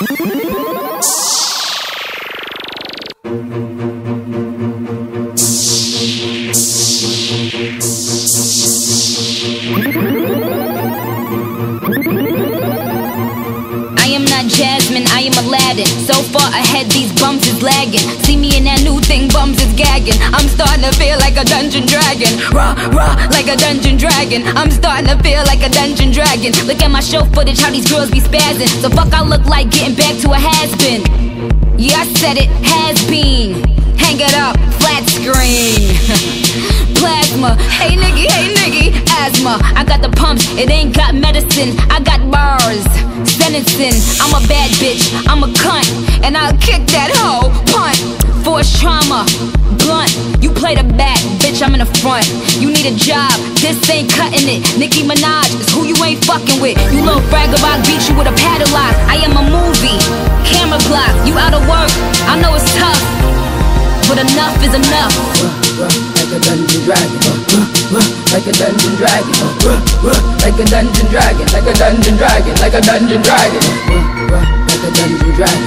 Música So far ahead, these bums is lagging. See me in that new thing, bums is gagging. I'm starting to feel like a dungeon dragon. Raw, raw, like a dungeon dragon. I'm starting to feel like a dungeon dragon. Look at my show footage, how these girls be spazzing. So fuck, I look like getting back to a has been. Yeah, I said it, has been. Hang it up, flat screen. Plasma, hey nigga, hey nigga, asthma. I got the pumps, it ain't got medicine. I got I'm a bad bitch, I'm a cunt, and I'll kick that hoe. Punt, force trauma, blunt. You play the back, bitch, I'm in the front. You need a job, this ain't cutting it. Nicki Minaj is who you ain't fucking with. You little bragger, I beat you with a padlock. I like a dungeon dragon, like a dungeon dragon, like a dungeon dragon, like a dungeon dragon, like a dungeon dragon,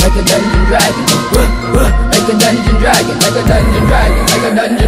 like a dungeon dragon, like a dungeon dragon, like a dungeon dragon, like a dungeon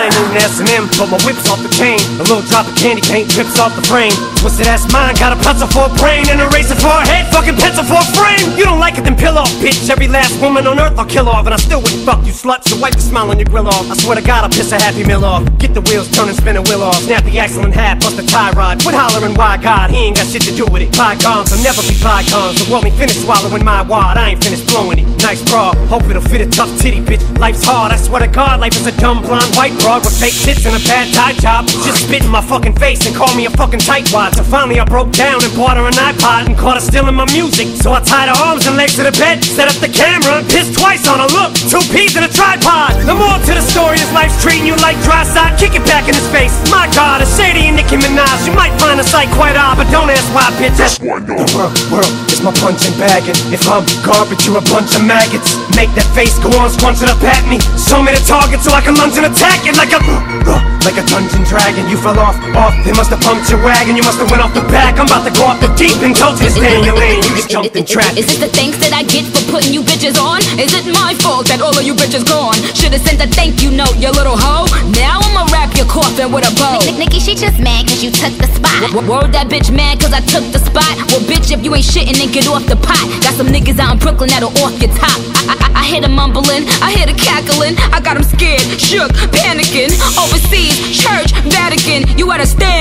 ain't even S&M, but my whip's off the chain. A little drop of candy paint drips off the frame. Twisted ass mine, got a pencil for a brain and a razor for a head, fucking pencil for a frame. You don't like it, then pill off, bitch. Every last woman on earth I'll kill off, and I still wouldn't fuck you slut. So wipe the smile on your grill off. I swear to God, I'll piss a happy meal off. Get the wheels turning, spin a wheel off. Snap the axle in half, bust the tie rod. Quit hollering, why God? He ain't got shit to do with it. Bygones will never be bygones. So want me finish swallowing my wad, I ain't finished blowing it. Nice bra, hope it'll fit a tough titty, bitch. Life's hard, I swear to God, life is a dumb blonde white broad with fake tits and a bad tie job. Just spit in my fucking face and call me a fucking tightwad. So finally I broke down and bought her an iPod and caught her stealing my music. So I tied her arms and legs to the bed, set up the camera and pissed twice on her. Look, two peas in a tripod. The more to the story is life's treating you like dry side. Kick it back in his face. My God, a shady and Nicki Minaj. You might find the sight quite odd, but don't ask why, bitch. That's why The world, world my punching bag, and if I'm garbage, you're a bunch of maggots. Make that face go on, scrunch it up at me. Show me the target so I can lunge and attack it like a. Uh, like a dungeon dragon, you fell off, off. They must have pumped your wagon, you must have went off the back. I'm about to go off the deep and told you to stay in your lane. You just jumped in traffic. Is it the thanks that I get for putting you bitches on? Is it my fault that all of you bitches gone? Should've sent a thank you note, you little hoe. Now I'ma wrap your coffin with a bow. Nicki, she just mad cause you took the spot. W- Word that bitch mad cause I took the spot. Well, bitch, if you ain't shitting, then get off the pot. Got some niggas out in Brooklyn that'll off your top. I, I, I hear them mumbling, I hear the cackling. I got them scared, shook, panicking. Overseas, church, Vatican. You gotta stand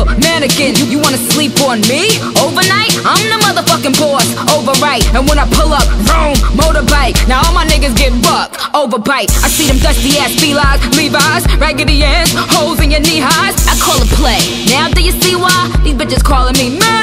still, mannequin. You, you wanna sleep on me? Overnight? I'm the motherfucking boss, overright. And when I pull up, vroom, motorbike. Now all my niggas get buck, overbite. I see them dusty ass felines, Levi's, raggedy ass, holes in your knee highs. I call it play. Now do you see why? These bitches calling me Manning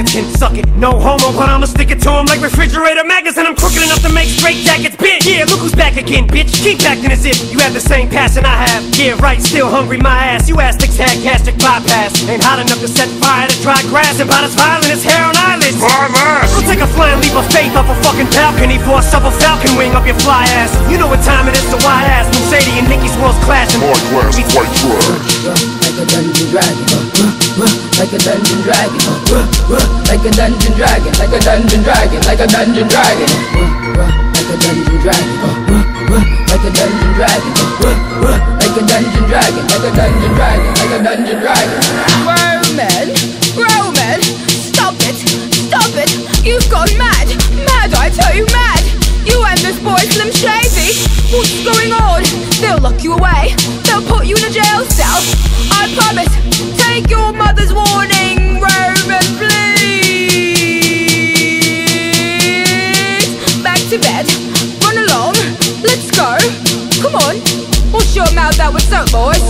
you little faggots can suck it. No homo, but I'ma stick it to 'em like refrigerator magnets, and I'm crooked enough to make straight jackets. Bitch, yeah, look who's back again, bitch. Keep acting as if you have the same passion I have. Yeah, right, still hungry, my ass. You astics had gastric bypass. Ain't hot enough to set fire to dry grass, and about as violent as hair on eyelids. Don't take a flying leap of faith off a fucking balcony for a supple falcon wing up your fly ass. You know what time it is, so why ass? Shady and Nicki's worlds clashing. Hard glass, white trash. Like a dungeon dragon, like a dungeon dragon, like a dungeon dragon, like a dungeon dragon, like a dungeon dragon, like a dungeon dragon, like a dungeon dragon, like a dungeon dragon, like a dungeon dragon, like a dungeon dragon. Roman, Roman, stop it, stop it. You've gone mad, mad, I tell you, mad. You and this boy Slim Shady, what's going on? They'll lock you away, they'll put you in a jail cell. boy? your mouth out with some boys?